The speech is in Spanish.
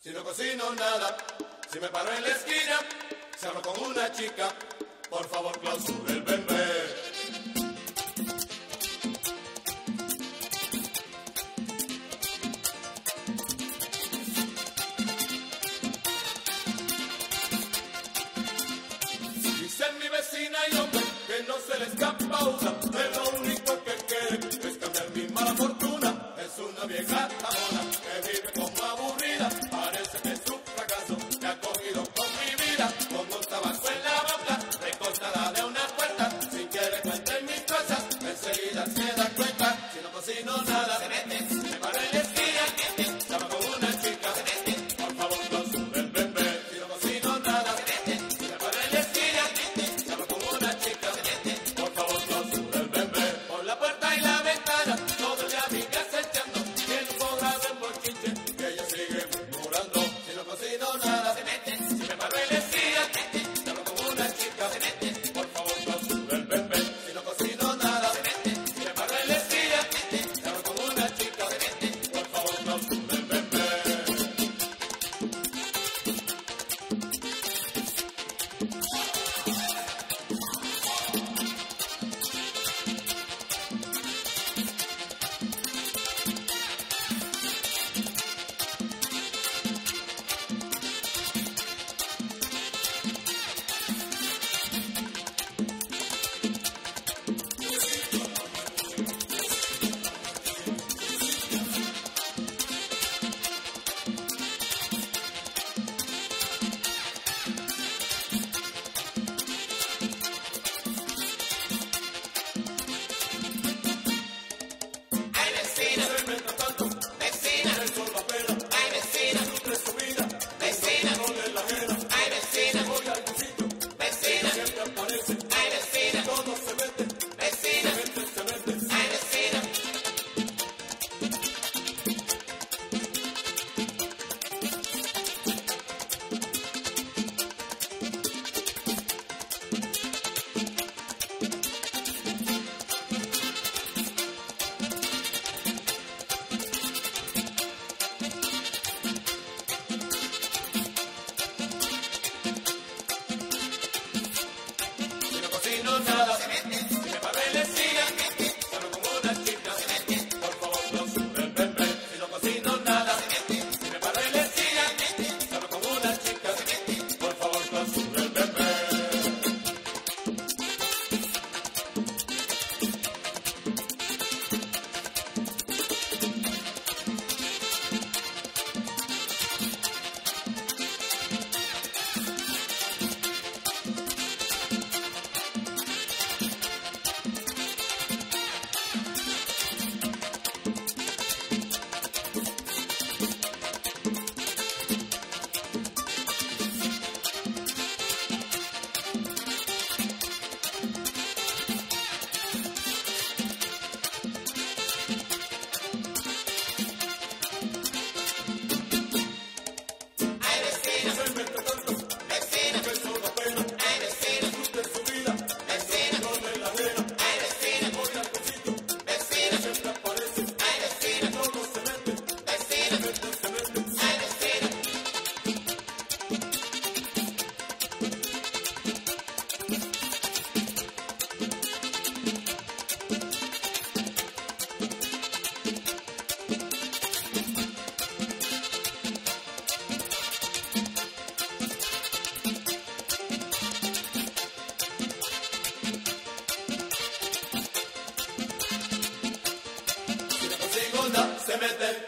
Si no cocino nada, si me paro en la esquina, si hablo con una chica, por favor clausura el bebé. Dicen mi vecina y hombre que no se le escapa una, es lo único vida, con gusta en la boca, recostada de una puerta, sin que le cuenten mis cosas, enseguida se da cuenta, si no cocino nada. semete